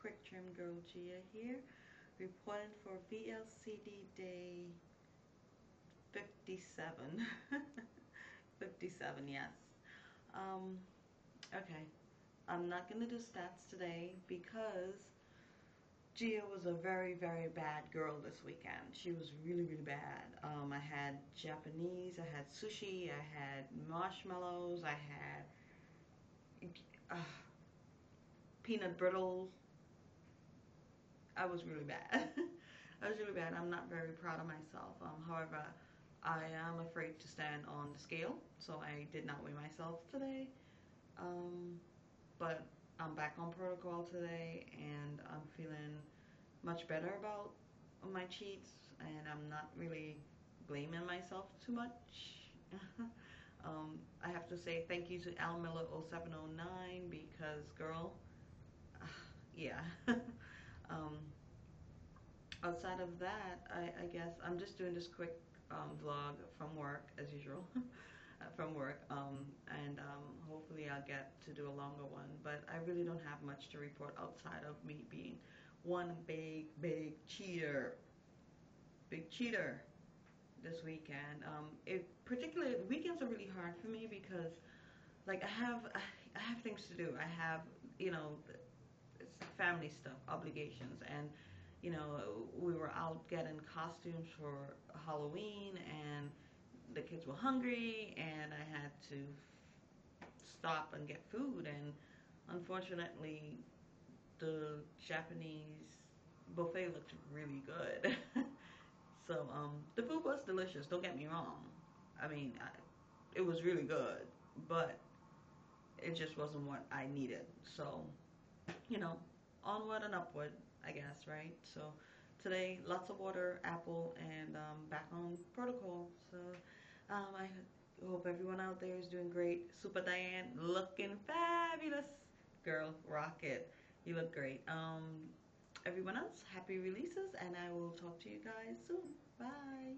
Quick Trim Girl Gia here, reporting for VLCD day 57. 57, yes. Um, okay, I'm not going to do stats today because Gia was a very, very bad girl this weekend. She was really, really bad. Um, I had Japanese, I had sushi, I had marshmallows, I had uh, peanut brittle. I was really bad. I was really bad. I'm not very proud of myself. Um, however, I am afraid to stand on the scale, so I did not weigh myself today. Um, but I'm back on protocol today, and I'm feeling much better about my cheats, and I'm not really blaming myself too much. um, I have to say thank you to Al Miller 0709 because, girl, yeah. outside of that, I, I, guess I'm just doing this quick um, vlog from work as usual. from work um, and um, hopefully I'll get to do a longer one but I really don't have much to report outside of me being one big big cheater big cheater this weekend um, it particularly weekends are really hard for me because like I have I have things to do I have you know family stuff obligations and you know, we were out getting costumes for Halloween and the kids were hungry and I had to stop and get food and unfortunately the Japanese buffet looked really good. so um, the food was delicious, don't get me wrong. I mean, I, it was really good, but it just wasn't what I needed. So, you know, onward and upward. I guess, right? So today, lots of water, apple, and um, back on protocol. So um, I hope everyone out there is doing great. Super Diane, looking fabulous. Girl, rock it. You look great. Um, everyone else, happy releases, and I will talk to you guys soon. Bye.